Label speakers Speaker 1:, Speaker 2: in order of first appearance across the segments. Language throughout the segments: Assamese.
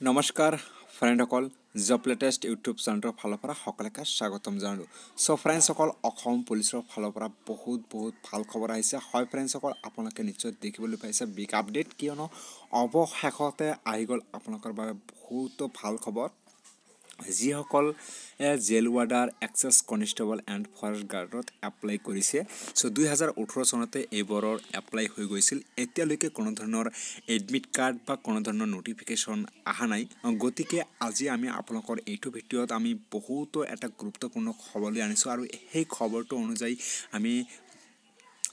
Speaker 1: নমস্কাৰ ফ্ৰেণ্ডসকল জব লেটেষ্ট ইউটিউব চেনেলৰ ফালৰ পৰা সকলোকে স্বাগতম জনালোঁ। চ' ফ্ৰেণ্ডসকল অসম পুলিচৰ ফালৰ পৰা বহুত বহুত ভাল খবৰ আহিছে। হয় ফ্ৰেণ্ডসকল আপোনালোকে নিশ্চয় দেখিবলৈ পাইছে বিগ আপডেট কিয়নো অৱশেষতে আহি গ'ল আপোনালোকৰ বাবে বহুতো ভাল খবৰ। যিসকল jail warder excise constable and forest গাৰ্ডত apply কৰিছে। চ' দুই হাজাৰ ওঠৰ চনতে এইবোৰৰ এপ্লাই হৈ গৈছিল। এতিয়ালৈকে কোনো ধৰণৰ এডমিট কাৰ্ড বা কোনো ধৰণৰ ন'টিফিকেশ্যন অহা নাই। গতিকে আজি আমি আপোনালোকৰ এইটো ভিডিঅ'ত আমি বহুতো এটা গুৰুত্বপূৰ্ণ খবৰলৈ আনিছোঁ আৰু সেই খবৰটো অনুযায়ী আমি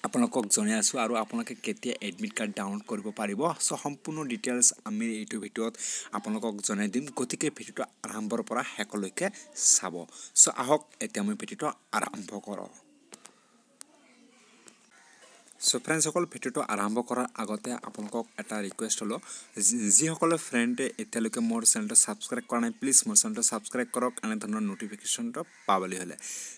Speaker 1: আপোনালোকক জনাই আছোঁ আৰু আপোনালোকে কেতিয়া এডমিট কাৰ্ড ডাউনলোড কৰিব পাৰিব। চ' সম্পূৰ্ণ ডিটেইলছ আমি এইটো ভিডিঅ'ত আপোনালোকক জনাই দিম। গতিকে ভিডিঅ'টো আৰম্ভৰ পৰা শেষলৈকে চাব। চ' আহক এতিয়া মই ভিডিঅ'টো আৰম্ভ কৰোঁ। চ' ফ্ৰেণ্ডসকল ভিডিঅ'টো আৰম্ভ কৰাৰ আগতে আপোনালোকক এটা ৰিকুৱেষ্ট হ'লোঁ। যিসকলে ফ্ৰেণ্ডে এতিয়ালৈকে মোৰ চেনেলটো ছাবস্ক্ৰাইব কৰা নাই প্লিজ মোৰ চেনেলটো ছাবস্ক্ৰাইব কৰক এনেধৰণৰ ন'টিফিকেশ্যনটো পাবলৈ হ'লে।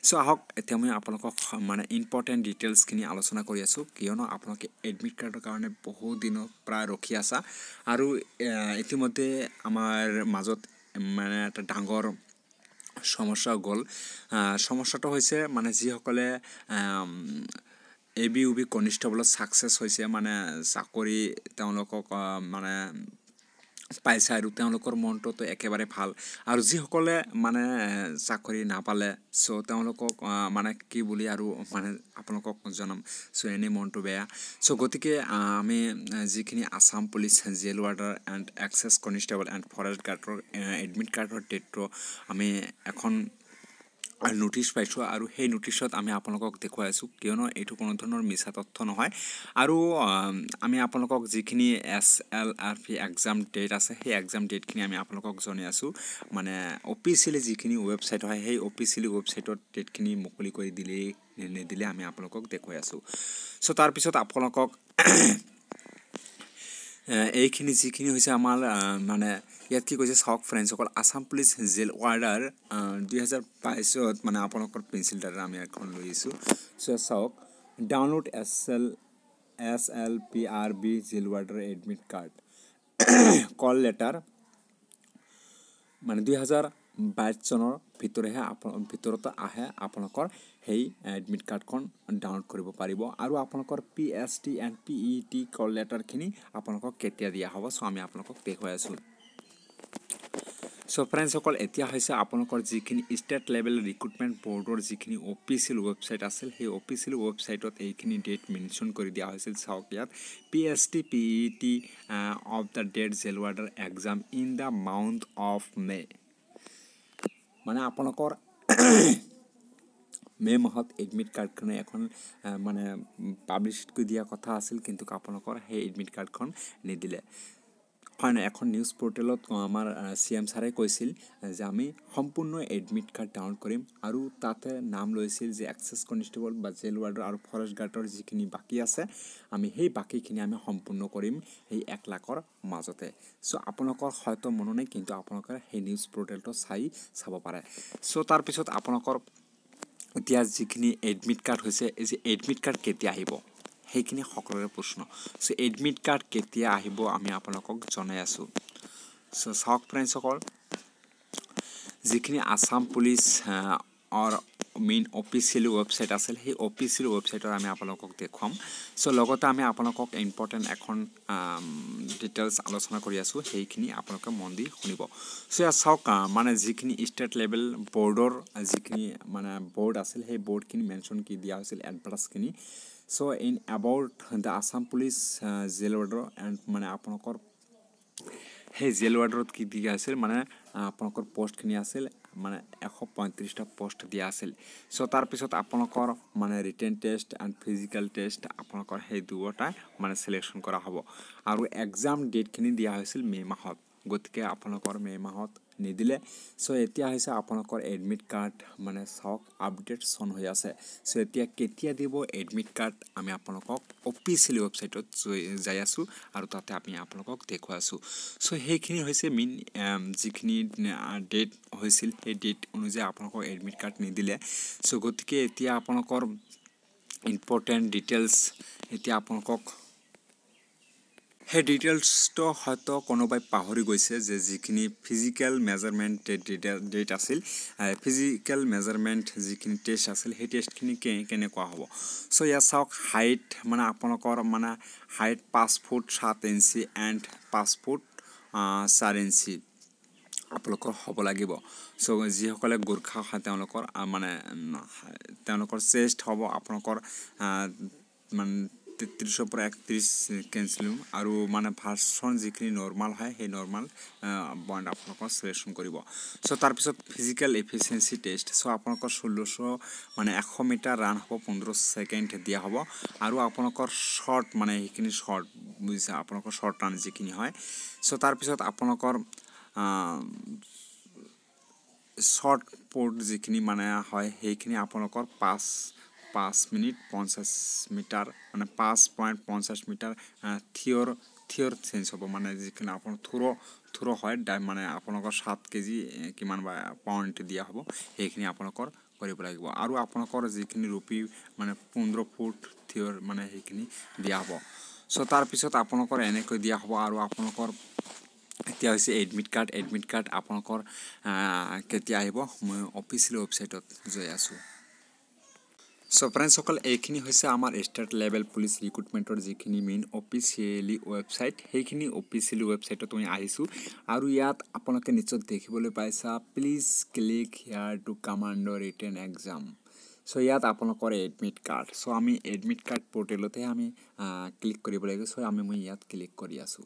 Speaker 1: চ' আহক এতিয়া মই আপোনালোকক মানে ইম্পৰ্টেণ্ট ডিটেইলছখিনি আলোচনা কৰি আছোঁ। কিয়নো আপোনালোকে এডমিট কাৰ্ডৰ কাৰণে বহু দিনৰ পৰা ৰখি আছা। আৰু ইতিমধ্যে আমাৰ মাজত মানে এটা ডাঙৰ সমস্যা গ'ল। সমস্যাটো হৈছে মানে যিসকলে এ বি ইউ বি কনিষ্টেবলত ছাকচেছ হৈছে মানে চাকৰি তেওঁলোকক মানে পাইছে আৰু তেওঁলোকৰ মনটোতো একেবাৰে ভাল। আৰু যিসকলে মানে চাকৰি নাপালে চ' তেওঁলোকক মানে কি বুলি আৰু মানে আপোনালোকক জনাম। চ' এনেই মনটো বেয়া। চ' গতিকে আমি যিখিনি Assam police jail warder and excise constable and forest গাৰ্ডৰ admit কাৰ্ডৰ ডেটটো আমি এখন ন'টিছ পাইছোঁ আৰু সেই ন'টিছত আমি আপোনালোকক দেখুৱাই আছোঁ। কিয়নো এইটো কোনো ধৰণৰ মিছা তথ্য নহয়। আৰু আমি আপোনালোকক যিখিনি S L R P exam date আছে সেই এক্সাম ডেটখিনি আমি আপোনালোকক জনাই আছোঁ। মানে অফিচিয়েলি যিখিনি ৱেবছাইট হয় সেই অফিচিয়েলি ৱেবছাইটত ডেটখিনি মুকলি কৰি দিলেই নিদিলে আমি আপোনালোকক দেখুৱাই আছোঁ। চ' তাৰপিছত আপোনালোকক এইখিনি যিখিনি হৈছে আমাৰ মানে ইয়াত কি কৈছে চাওক ফ্ৰেণ্ডসকল আছাম পুলিচ জেল ৱাৰ্ডাৰ দুহেজাৰ বাইছত মানে আপোনালোকৰ পেঞ্চিল দ্বাৰা আমি এখন লৈ আহিছোঁ। চ' চাওক download S L S L P R B jail warder admit card call letter মানে দুই হাজাৰ বাইছ চনৰ ভিতৰেহে ভিতৰতে আহে আপোনালোকৰ সেই এডমিট কাৰ্ডখন ডাউনলোড কৰিব পাৰিব। আৰু আপোনালোকৰ P S T and P E T call লেটাৰখিনি আপোনালোকক কেতিয়া দিয়া হ'ব চ' আমি আপোনালোকক দেখুৱাই আছোঁ। চ' ফ্ৰেণ্ডসকল এতিয়া হৈছে আপোনালোকৰ যিখিনি ষ্টেট লেভেল ৰিক্ৰুটমেণ্ট বৰ্ডৰ যিখিনি অফিচিয়েল ৱেবছাইট আছিল সেই অফিচিয়েল ৱেবছাইটত এইখিনি ডেট মেনশ্যন কৰি দিয়া হৈছিল। চাওক ইয়াত P S T P E T of the date jail warder exam in the month of May' মানে আপোনালোকৰ মে' মাহত এডমিট কাৰ্ডখনে এখন মানে পাব্লিছ কৰি দিয়া কথা আছিল কিন্তু আপোনালোকৰ সেই এডমিট কাৰ্ডখন নিদিলে। হয় নাই? এখন নিউজ পৰ্টেলত আমাৰ চি এম ছাৰে কৈছিল যে আমি সম্পূৰ্ণ এডমিট কাৰ্ড ডাউনলোড কৰিম আৰু তাতে নাম লৈছিল যে এক্সেছ কনিষ্টেবল বা জেল ৱাৰ্ডৰ আৰু ফৰেষ্ট গাৰ্ডৰ যিখিনি বাকী আছে আমি সেই বাকীখিনি আমি সম্পূৰ্ণ কৰিম সেই এক লাখৰ মাজতে। চ' আপোনালোকৰ হয়তো মনো নাই কিন্তু আপোনালোকে সেই নিউজ পৰ্টেলটো চাই চাব পাৰে। চ' তাৰপিছত আপোনালোকৰ এতিয়া যিখিনি এডমিট কাৰ্ড হৈছে যে এডমিট কাৰ্ড কেতিয়া আহিব? সেইখিনি সকলোৰে প্ৰশ্ন। চ' এডমিট কাৰ্ড কেতিয়া আহিব আমি আপোনালোকক জনাই আছোঁ। চ' চাওক ফ্ৰেণ্ডসকল যিখিনি Assam police or main official website আছিল সেই অফিচিয়েল ৱেবছাইটত আমি আপোনালোকক দেখুৱাম। চ' লগতে আমি আপোনালোকক ইম্পৰ্টেণ্ট এখন ডিটেইলছ আলোচনা কৰি আছোঁ সেইখিনি আপোনালোকে মন দি শুনিব। চ' ইয়াত চাওক মানে যিখিনি ষ্টেট লেভেল বৰ্ডৰ যিখিনি মানে বৰ্ড আছিল সেই বৰ্ডখিনি মেনশ্যন কি দিয়া হৈছিল এডভাৰ্টাইজখিনি so' in about the Assam police jail warder and মানে আপোনালোকৰ সেই জেল ৱাৰ্ডত কি দিয়া আছিল মানে আপোনালোকৰ পষ্টখিনি আছিল মানে এশ পঁয়ত্ৰিছটা পষ্ট দিয়া আছিল। চ' তাৰপিছত আপোনালোকৰ মানে written test and physical test আপোনালোকৰ সেই দুয়োটাই মানে চিলেকশ্যন কৰা হ'ব। আৰু এক্সাম ডেটখিনি দিয়া হৈছিল মে' মাহত। গতিকে আপোনালোকৰ মে' মাহত নিদিলে। চ' এতিয়া হৈছে আপোনালোকৰ এডমিট কাৰ্ড মানে চাওক আপডেট চন হৈ আছে। চ' এতিয়া কেতিয়া দিব এডমিট কাৰ্ড আমি আপোনালোকক অফিচিয়েল ৱেবছাইটত যাই আছোঁ আৰু তাতে আমি আপোনালোকক দেখুৱাই আছোঁ। চ' সেইখিনি হৈছে মেইন যিখিনি ডেট হৈছিল সেই ডেট অনুযায়ী আপোনালোকক এডমিট কাৰ্ড নিদিলে। চ' গতিকে এতিয়া আপোনালোকৰ ইম্পৰ্টেণ্ট ডিটেইলছ এতিয়া আপোনালোকক সেই ডিটেইলছটো হয়তো কোনোবাই পাহৰি গৈছে যে যিখিনি ফিজিকেল মেজাৰমেণ্ট ডেট আছিল ফিজিকেল মেজাৰমেণ্ট যিখিনি টেষ্ট আছিল সেই টেষ্টখিনি কেনেকুৱা হ'ব? চ' ইয়াত চাওক হাইট মানে আপোনালোকৰ মানে হাইট পাঁচ ফুট সাত ইঞ্চি এণ্ড পাঁচ ফুট চাৰি ইঞ্চি আপোনালোকৰ হ'ব লাগিব। চ' যিসকলে গোৰ্খা হয় তেওঁলোকৰ মানে তেওঁলোকৰ চেষ্ট হ'ব আপোনালোকৰ মানে তেত্ৰিছৰ পৰা একত্ৰিছ কেঞ্চেলিং আৰু মানে ভাৰ্চন যিখিনি নৰ্মাল হয় সেই নৰ্মাল পইণ্ট আপোনালোকৰ চিলেকশ্যন কৰিব। চ' তাৰপিছত ফিজিকেল এফিচিয়েঞ্চি টেষ্ট চ' আপোনালোকৰ ষোল্লশ মানে এশ মিটাৰ ৰাণ হ'ব পোন্ধৰ ছেকেণ্ড দিয়া হ'ব। আৰু আপোনালোকৰ শ্বৰ্ট মানে সেইখিনি শ্বৰ্ট বুজিছে? আপোনালোকৰ শ্বৰ্ট ৰাণ যিখিনি হয়। চ' তাৰপিছত আপোনালোকৰ শ্বৰ্ট পোৰ্ট যিখিনি মানে হয় সেইখিনি আপোনালোকৰ পাঁচ পাঁচ মিনিট পঞ্চাছ মিটাৰ মানে পাঁচ পইণ্ট পঞ্চাছ মিটাৰ থিয়ৰ থিয়ৰ চেঞ্জ হ'ব। মানে যিখিনি আপোনাৰ থুৰ থুৰ হয় মানে আপোনালোকৰ সাত কেজি কিমান বা পাউণ্ড দিয়া হ'ব সেইখিনি আপোনালোকৰ কৰিব লাগিব। আৰু আপোনালোকৰ যিখিনি ৰুপি মানে পোন্ধৰ ফুট থিয়ৰ মানে সেইখিনি দিয়া হ'ব। চ' তাৰপিছত আপোনালোকৰ এনেকৈ দিয়া হ'ব আৰু আপোনালোকৰ এতিয়া হৈছে এডমিট কাৰ্ড এডমিট কাৰ্ড আপোনালোকৰ কেতিয়া আহিব? মই অফিচিয়েল ৱেবছাইটত গৈ আছোঁ। চ' ফ্ৰেণ্ডসকল এইখিনি হৈছে আমাৰ ষ্টেট লেভেল পুলিচ ৰিক্ৰুটমেণ্টৰ যিখিনি মেইন অফিচিয়েলি ৱেবছাইট সেইখিনি অফিচিয়েলি ৱেবছাইটত মই আহিছোঁ। আৰু ইয়াত আপোনালোকে নিশ্চয় দেখিবলৈ পাইছা প্লিজ ক্লিক হিয়াৰ টু কামাণ্ডৰ ৰিটেন এক্সাম চ' ইয়াত আপোনালোকৰ এডমিট কাৰ্ড চ' আমি এডমিট কাৰ্ড পৰ্টেলতহে আমি ক্লিক কৰিব লাগিব। চ' আমি মই ইয়াত ক্লিক কৰি আছোঁ।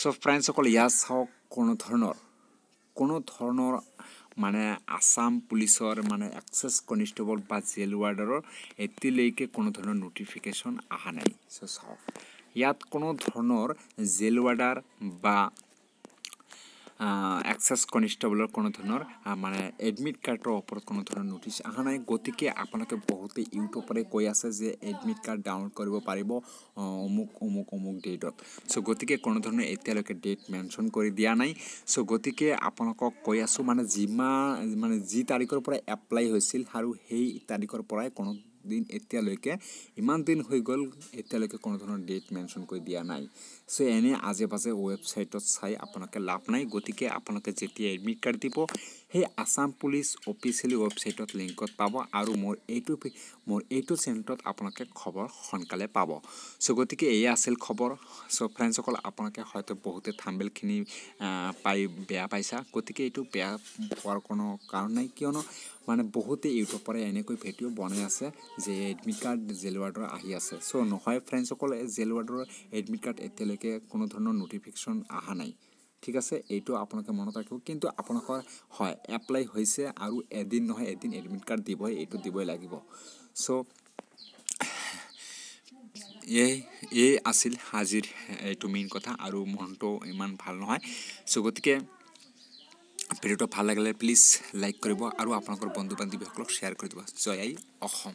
Speaker 1: চ' ফ্ৰেণ্ডসকল ইয়াত চাওক কোনো ধৰণৰ কোনো ধৰণৰ মানে আসাম পুলিচৰ মানে এক্সেছ কনিষ্টেবল বা জেল ৱাৰ্ডাৰৰ এতিয়ালৈকে কোনো ধৰণৰ নটিফিকেশ্যন অহা নাই। চ' ইয়াত কোনো ধৰণৰ জেল ৱাৰ্ডাৰ বা এক্সেছ কনিষ্টেবলৰ কোনো ধৰণৰ মানে এডমিট কাৰ্ডৰ ওপৰত কোনো ধৰণৰ নটিচ অহা নাই। গতিকে আপোনালোকে বহুতে ইউটিউবৰে কৈ আছে যে এডমিট কাৰ্ড ডাউনলোড কৰিব পাৰিব অমুক অমুক অমুক ডেটত চ' গতিকে কোনো ধৰণৰ এতিয়ালৈকে ডেট মেনশ্যন কৰি দিয়া নাই। চ' গতিকে আপোনালোকক কৈ আছোঁ মানে যিমান মানে যি তাৰিখৰ পৰা এপ্লাই হৈছিল আৰু সেই তাৰিখৰ পৰাই কোনো দিন এতিয়ালৈকে ইমান দিন হৈ গ'ল এতিয়ালৈকে কোনো ধৰণৰ ডেট মেনশ্যন কৰি দিয়া নাই। চ' এনে আজে পাজে ৱেবছাইটত চাই আপোনালোকে লাভ নাই। গতিকে আপোনালোকে যেতিয়া এডমিট কাৰ্ড দিব সেই আছাম পুলিচ অফিচিয়েলি ৱেবছাইটত লিংকত পাব আৰু মোৰ এইটো মোৰ এইটো চেনেলত আপোনালোকে খবৰ সোনকালে পাব। চ' গতিকে এয়া আছিল খবৰ। চ' ফ্ৰেণ্ডছসকল আপোনালোকে হয়তো বহুতে থাম্বেলখিনি পাই বেয়া পাইছা। গতিকে এইটো বেয়া পোৱাৰ কোনো কাৰণ নাই কিয়নো মানে বহুতে ইউটিউবৰে এনেকৈ ভিডিঅ' বনাই আছে যে এডমিট কাৰ্ড জেল ৱাৰ্ডৰ আহি আছে। চ' নহয় ফ্ৰেণ্ডছসকল জেল ৱাৰ্ডৰ এডমিট কাৰ্ড এতিয়ালৈকে কোনো ধৰণৰ নটিফিকেশ্যন অহা নাই। ঠিক আছে এইটো আপোনালোকে মনত ৰাখিব। কিন্তু আপোনালোকৰ হয় এপ্লাই হৈছে আৰু এদিন নহয় এদিন এডমিট কাৰ্ড দিবই এইটো দিবই লাগিব। চ' এই এই আছিল আজিৰ এইটো মেইন কথা আৰু মনটো ইমান ভাল নহয়। চ' গতিকে ভিডিঅ'টো ভাল লাগিলে প্লিজ লাইক কৰিব আৰু আপোনালোকৰ বন্ধু বান্ধৱীসকলক শ্বেয়াৰ কৰি দিব। জয় আই অসম।